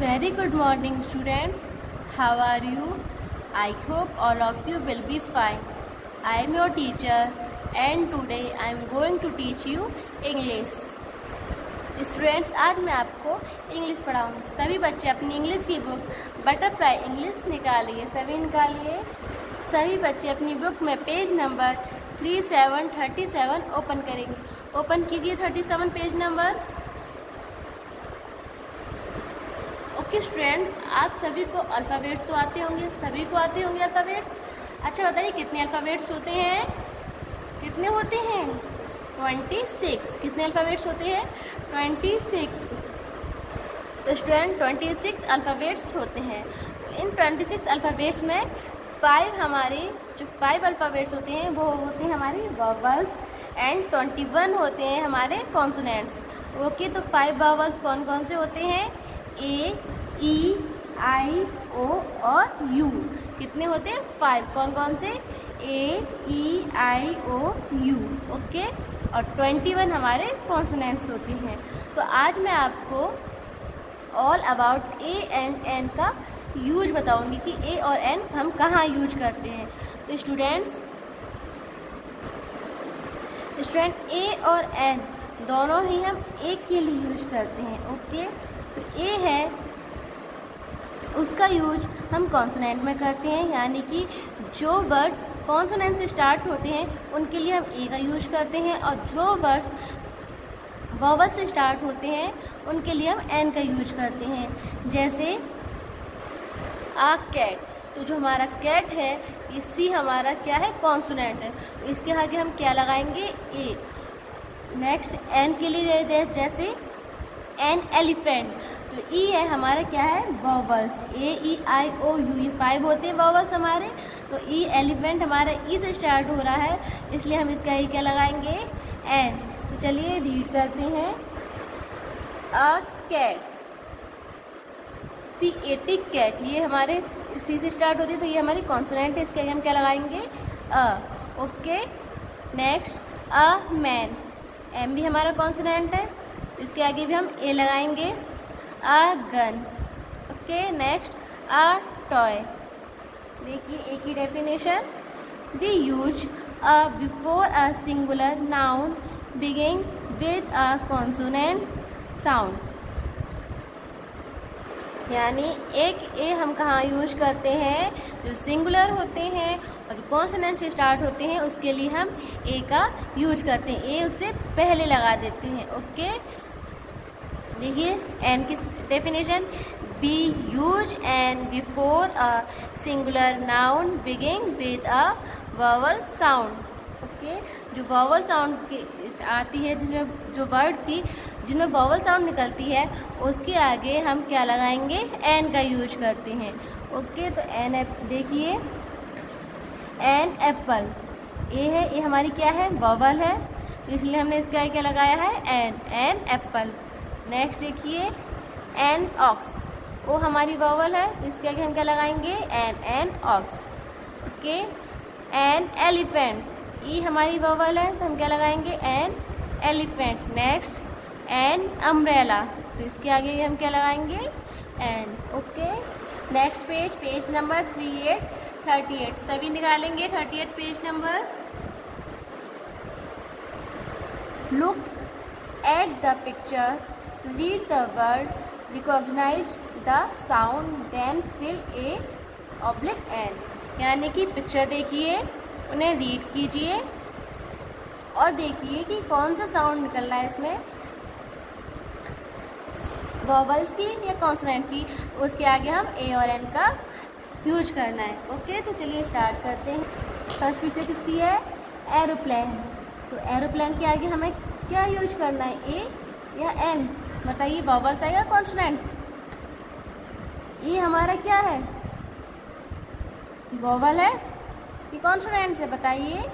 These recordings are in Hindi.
Very good morning, students. How are you? I hope all of you will be fine. I am your teacher, and today I am going to teach you English. Students आज मैं आपको इंग्लिश पढ़ाऊँगी सभी बच्चे अपनी इंग्लिश की बुक बटरफ्लाई इंग्लिश निकालिए, सभी निकालिए सभी बच्चे अपनी बुक में page number three seven thirty seven open करेंगे ओपन कीजिए thirty seven page number okay student आप सभी को अल्फ़ाबेट्स तो आते होंगे, सभी को आते होंगे अल्फ़ाबेट्स अच्छा बताइए, कितने अल्फ़ाबेट्स होते हैं? कितने होते हैं? ट्वेंटी सिक्स कितने अल्फ़ाबेट्स होते हैं? ट्वेंटी सिक्स तो स्टूडेंट ट्वेंटी सिक्स अल्फ़ाबेट्स होते हैं। तो इन ट्वेंटी सिक्स अल्फ़ाबेट्स में फाइव हमारे, जो फाइव अल्फ़ाबेट्स होते हैं, वो होते हैं हमारे वॉवल्स एंड ट्वेंटी वन होते हैं हमारे कॉन्सोनेंट्स ओके तो फाइव वॉवल्स कौन कौन से होते हैं? ए ई आई ओ और यू कितने होते हैं? फाइव कौन कौन से? A E I O U okay और ट्वेंटी वन हमारे कॉन्सोनेंट्स होते हैं. तो आज मैं आपको all about A and an का यूज़ बताऊँगी कि ए और एन हम कहाँ यूज़ करते हैं. तो स्टूडेंट्स स्टूडेंट ए और एन दोनों ही हम एक के लिए यूज़ करते हैं. ओके तो ए है उसका यूज़ हम कॉन्सोनेंट में करते हैं, यानी कि जो वर्ड्स कॉन्सोनेंट से स्टार्ट होते हैं, उनके लिए हम ए का यूज़ करते हैं और जो वर्ड्स वॉवल से स्टार्ट होते हैं, उनके लिए हम एन का यूज़ करते हैं। जैसे, आ कैट तो जो हमारा कैट है, ये सी हमारा क्या है? कॉन्सोनेंट है। तो इसके आगे हम क्या लगाएँगे? ए नेक्स्ट एन के लिए जैसे एन एलिफेंट तो ई e है हमारा क्या है? Vowels A E I O U ये फाइव होते हैं वॉवल्स हमारे। तो ई e, एलिफेंट हमारा ई e से स्टार्ट हो रहा है इसलिए हम इसका ई क्या लगाएँगे? एन तो चलिए रीड करते हैं। A cat C A T cat ये हमारे सी से स्टार्ट होती है तो ये हमारी कॉन्सोनेंट है इसके आगे हम क्या लगाएँगे? A okay next a man M भी हमारा कॉन्सोनेंट है इसके आगे भी हम ए लगाएँगे। A gun okay next a toy देखिए ए की definition we use a before a singular noun beginning with a consonant sound यानी एक, ए हम कहाँ यूज़ करते हैं? जो सिंगुलर होते हैं और जो कॉन्सोनेंट से स्टार्ट होते हैं, उसके लिए हम ए का यूज़ करते हैं। ए उससे पहले लगा देते हैं। ओके देखिए एन की definition we use an before a singular noun beginning with a vowel sound okay जो वॉवल साउंड आती है, जिसमें जो वर्ड की, जिनमें वॉवल साउंड निकलती है, उसके आगे हम क्या लगाएँगे? एन का यूज़ करते हैं। ओके तो एन एप देखिए। एन एप्पल ए है, ये हमारी क्या है? वॉवल है। इसलिए हमने इसके क्या लगाया है? एन एन एप्पल नेक्स्ट देखिए एन ऑक्स वो हमारी वॉवल है इसके आगे हम क्या लगाएँगे? An an ox okay an elephant E हमारी वॉवल है तो हम क्या लगाएँगे? An elephant next an umbrella तो इसके आगे हम क्या लगाएँगे? An okay next page page number three eight thirty eight सभी निकालेंगे thirty eight page number look at the picture read the word, recognize the sound, then fill a oblique n यानी कि पिक्चर देखिए, उन्हें रीड कीजिए और देखिए कि कौन सा साउंड निकल रहा है इसमें। वॉवल्स की या कॉन्सोनेंट की, उसके आगे हम ए और एन का यूज़ करना है। ओके तो चलिए स्टार्ट करते हैं। फ़र्स्ट पिक्चर किसकी है? एरोप्लेन तो एरोप्लेन के आगे हमें क्या यूज़ करना है? ए या एन बताइए वॉवल्स आएगा कॉन्सोनेंट ये हमारा क्या है? वॉवल है? कि कॉन्सोनेंट से बताइए।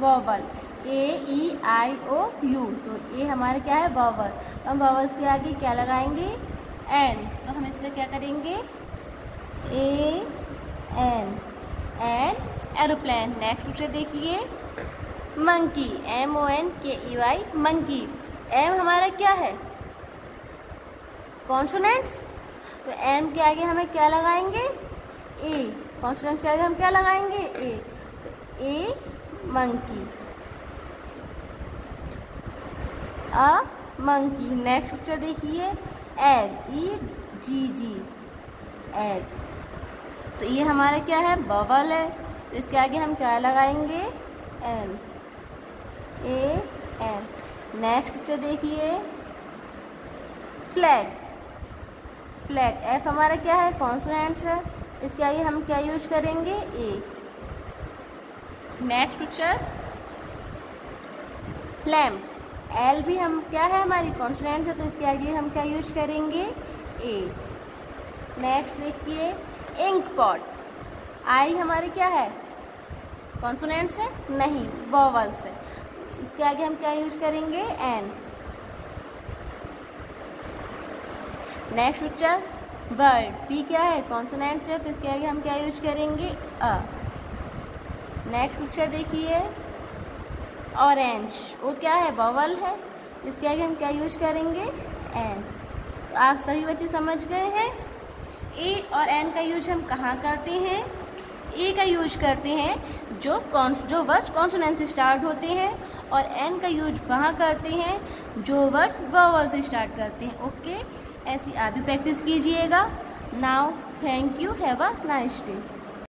Vowel A E I O you तो ये हमारा क्या है? वॉवल। तो हम वॉवल्स के आगे क्या लगाएँगे? एन तो हम इसका क्या करेंगे? A an an aeroplane next उसे देखिए। मंकी एम ओ एन के ई वाई मंकी एम हमारा क्या है? कॉन्सोनेंट्स तो एम के आगे हमें क्या लगाएँगे? ए कॉन्सोनेंट के आगे हम क्या लगाएँगे? ए तो A monkey a monkey next picture देखिए. Egg E G G egg तो ये हमारा क्या है? बबल है. तो इसके आगे हम क्या लगाएँगे? An A an next picture देखिए. फ्लैग फ्लैग एफ़ हमारा क्या है? कॉन्सोनेंट्स है। इसके आगे हम क्या यूज़ करेंगे? A next picture flame L भी हम क्या है? हमारी कॉन्सोनेंट्स है तो इसके आगे हम क्या यूज़ करेंगे? ए नेक्स्ट देखिए. इंक पॉट आई हमारे क्या है? कॉन्सोनेंट्स है? नहीं. वॉवल्स है. इसके आगे हम क्या यूज़ करेंगे? An next picture word P क्या है? कॉन्सोनेंट्स है तो इसके आगे हम क्या यूज़ करेंगे? अ नेक्स्ट पिक्चर देखिए. ऑरेंज वो क्या है? बवल है. इसके आगे हम क्या यूज़ करेंगे? एन तो आप सभी बच्चे समझ गए हैं? ए और एन का यूज़ हम कहाँ करते हैं? ए का यूज़ करते हैं जो कौन जो वर्ड्स कॉन्सोनेंट से स्टार्ट होते हैं और एन का यूज़ वहाँ करते हैं जो वर्ड्स वॉवल से स्टार्ट करते हैं. ओके ऐसी आप भी प्रैक्टिस कीजिएगा। Now thank you have a nice day